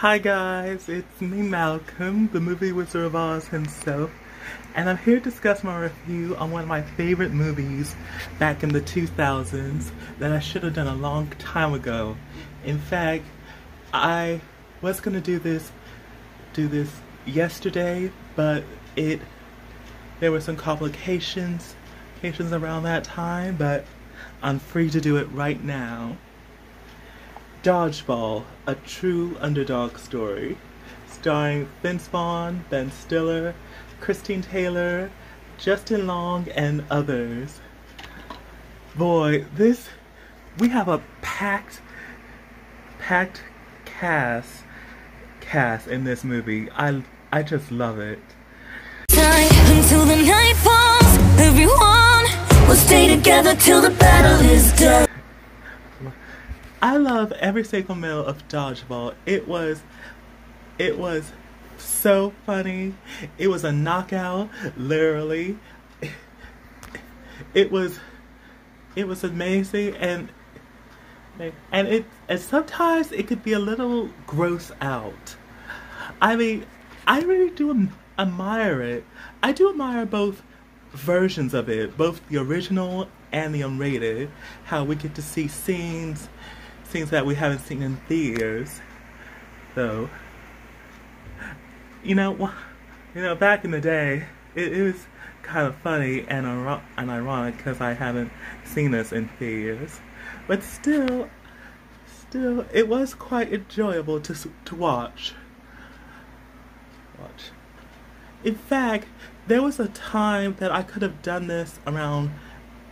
Hi guys, it's me Malcolm, the movie Wizard of Oz himself, and I'm here to discuss my review on one of my favorite movies back in the 2000s that I should have done a long time ago. In fact, I was gonna do this do this yesterday, but it there were some complications complications around that time, but I'm free to do it right now. Dodgeball, a true underdog story, starring Vince Vaughn, Ben Stiller, Christine Taylor, Justin Long, and others. Boy, this we have a packed, packed cast, cast in this movie. I I just love it. Until the night falls. Everyone will stay together till the battle is done. I love every single minute of Dodgeball. It was, it was so funny. It was a knockout, literally. It was, it was amazing, and and it and sometimes it could be a little gross out. I mean, I really do admire it. I do admire both versions of it, both the original and the unrated. How we get to see scenes, scenes that we haven't seen in theaters, though. You know, you know, back in the day, it, it was kind of funny and, iro- and ironic because I haven't seen this in theaters, but still, still, it was quite enjoyable to to watch. Watch. In fact, there was a time that I could have done this around,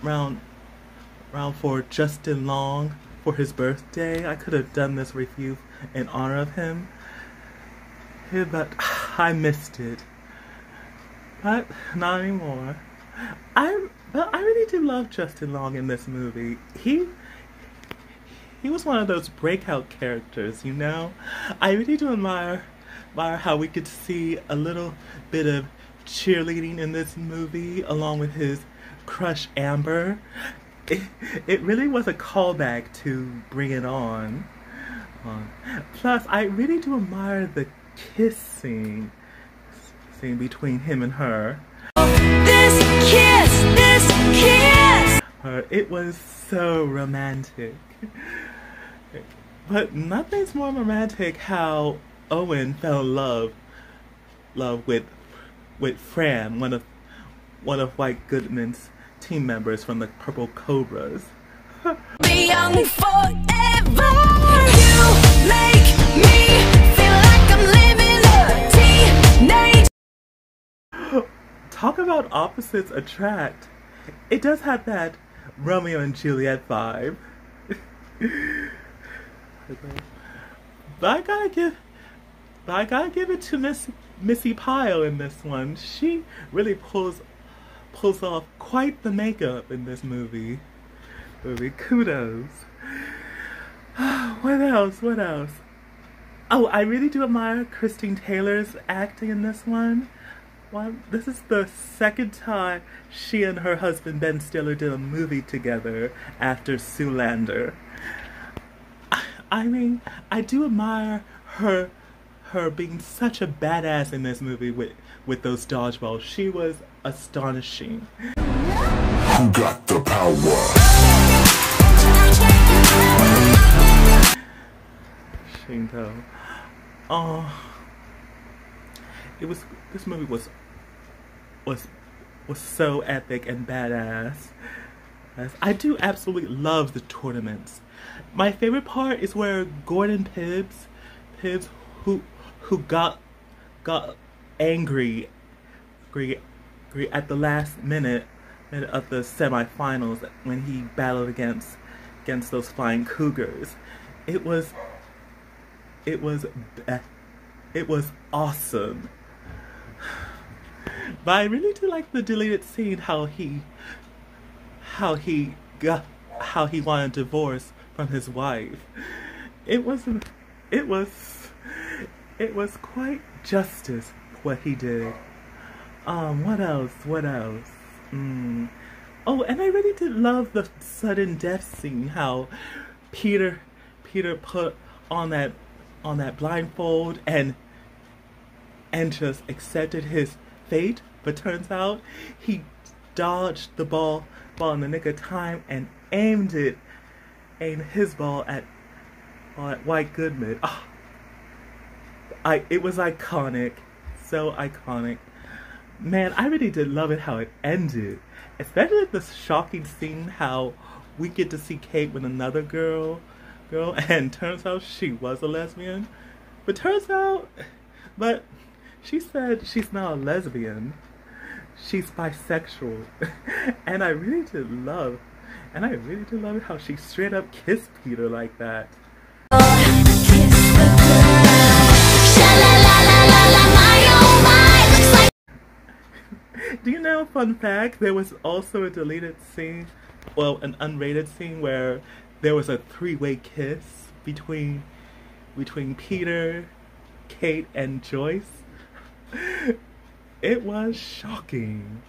around, around for Justin Long for his birthday. I could have done this review in honor of him, but I missed it. But not anymore. I but I really do love Justin Long in this movie. He he was one of those breakout characters, you know? I really do admire, how we could see a little bit of cheerleading in this movie along with his crush Amber. It, it really was a callback to Bring It On. Um, plus, I really do admire the kissing scene, scene between him and her. This kiss, this kiss. her. It was so romantic. But nothing's more romantic how Owen fell in love love with with Fran, one of one of White Goodman's team members from the Purple Cobras. Be young forever. You make me feel like I'm living a teenage. Talk about opposites attract. It does have that Romeo and Juliet vibe. but I gotta give, but I gotta give it to Miss Missy Pyle in this one. She really pulls pulls off quite the makeup in this movie. Movie kudos. what else? What else? Oh, I really do admire Christine Taylor's acting in this one. Well, this is the second time she and her husband Ben Stiller did a movie together after Zoolander. I, I mean, I do admire her her being such a badass in this movie with with those dodgeballs. She was astonishing. Who got the power? Shinto. Oh, uh, it was. This movie was was was so epic and badass. I do absolutely love the tournaments. My favorite part is where Gordon Pibbs, Pibbs, who who got got angry, angry, angry at the last minute, minute of the semifinals when he battled against against those flying cougars. It was it was it was awesome. But I really do like the deleted scene how he how he got how he wanted a divorce from his wife. It was it was it was quite justice what he did. Um, what else? What else? Mm. Oh, and I really did love the sudden death scene. How Peter, Peter put on that, on that blindfold and, and just accepted his fate. But turns out he dodged the ball, ball in the nick of time and aimed it, aimed his ball at, at White Goodman. Oh, I it was iconic, so iconic. Man, I really did love it how it ended, especially the shocking scene how we get to see Kate with another girl, girl, and turns out she was a lesbian. But turns out, but she said she's not a lesbian. She's bisexual, and I really did love, and I really did love how she straight up kissed Peter like that. Fun fact, there was also a deleted scene, well, an unrated scene where there was a three-way kiss between between Peter, Kate, and Joyce. It was shocking.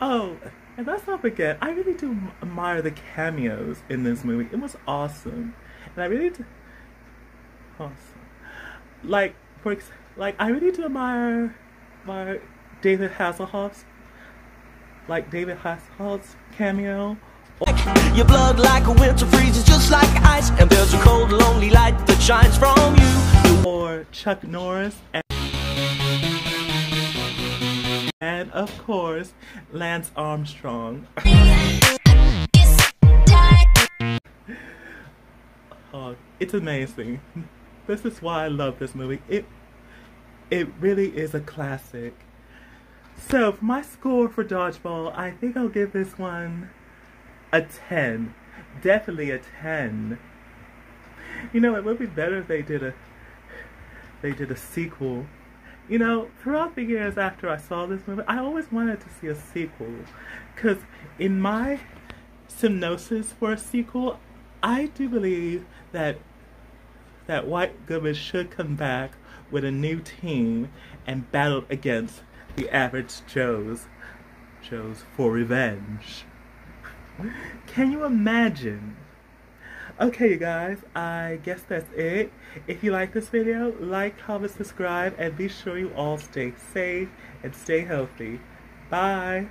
Oh, and let's not forget, I really do admire the cameos in this movie. It was awesome. And I really do, awesome. Like, for like, I really do admire, my David Hasselhoff's, like David Hasselhoff's cameo. Your blood like a winter freezes just like ice And there's a cold lonely light that shines from you Or Chuck Norris and, and of course Lance Armstrong. oh, it's amazing. This is why I love this movie. It it really is a classic. So for my score for Dodgeball, I think I'll give this one a 10. Definitely a 10. You know, it would be better if they did a they did a sequel. You know, throughout the years after I saw this movie, I always wanted to see a sequel. Because in my synopsis for a sequel, I do believe that that White Goodman should come back with a new team and battle against the average Joes, Joes for revenge. Can you imagine? Okay, you guys, I guess that's it. If you like this video, like, comment, subscribe, and be sure you all stay safe and stay healthy. Bye!